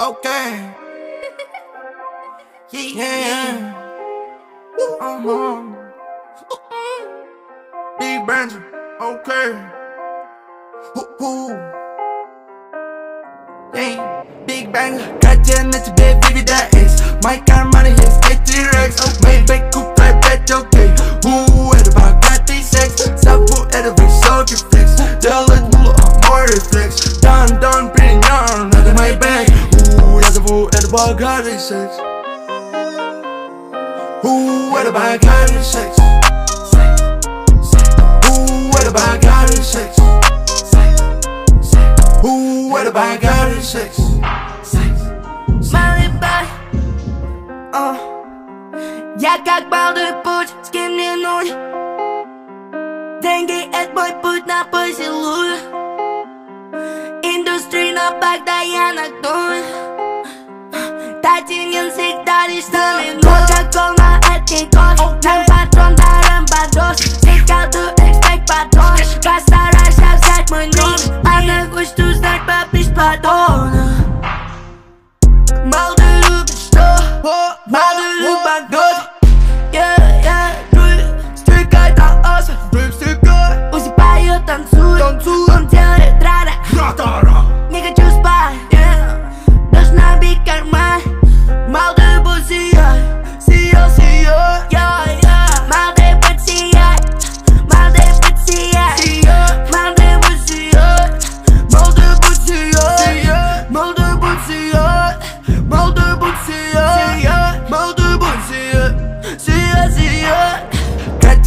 Okay. Yeah, yeah. Uh-huh. Big Benji. Okay. Ooh, Yeah. Big Bang. Kaçan açı be vivi da is. My karma his what God says. Ooh, what about God sex? Ooh, what about God sex? Ooh, what about God sex? Smiley by, oh, я как ikke bare løbe bort, skæm lige nogen Tænke at boy put na på sin lure Industrien er Afganistani Coca-Cola et King Kong Mijn patroon daar een bados Ik ga de que patroon Kastarasha zegt mijn naam Aan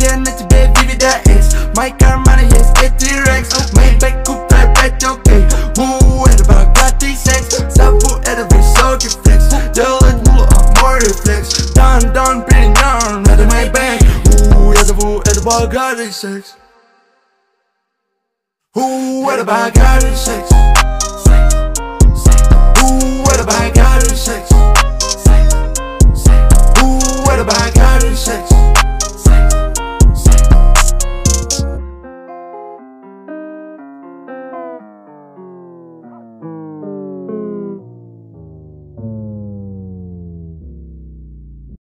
tiền nên chỉ để vì đã is My car money is a T-Rex Main back coupe type bad okay. Woo and about got these sex Sao vụ at a bit so flex. Giờ lên mula ở more reflex. Done done pretty none at my back. Woo at a vụ at a bar got these sex Who at a bar got these sex